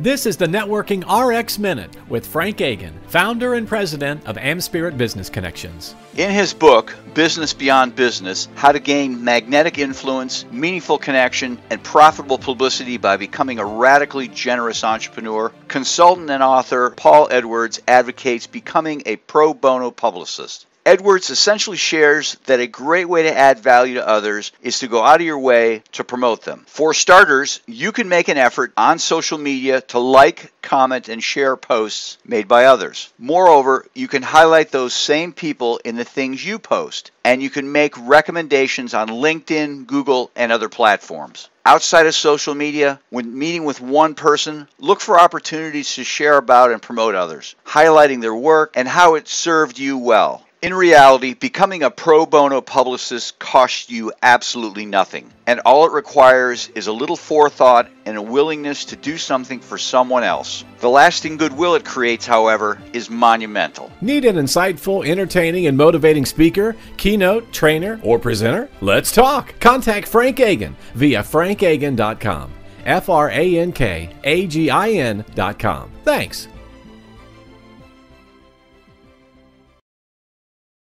This is the Networking RX Minute with Frank Agin, founder and president of AmSpirit Business Connections. In his book, Business Beyond Business How to Gain Magnetic Influence, Meaningful Connection, and Profitable Publicity by Becoming a Radically Generous Entrepreneur, consultant and author Paul Edwards advocates becoming a pro bono publicist. Edwards essentially shares that a great way to add value to others is to go out of your way to promote them. For starters, you can make an effort on social media to like, comment, and share posts made by others. Moreover, you can highlight those same people in the things you post, and you can make recommendations on LinkedIn, Google, and other platforms. Outside of social media, when meeting with one person, look for opportunities to share about and promote others, highlighting their work and how it served you well. In reality, becoming a pro bono publicist costs you absolutely nothing, and all it requires is a little forethought and a willingness to do something for someone else. The lasting goodwill it creates, however, is monumental. Need an insightful, entertaining, and motivating speaker, keynote, trainer, or presenter? Let's talk! Contact Frank Agin via frankagin.com. F R A N K A G I N.com. Thanks.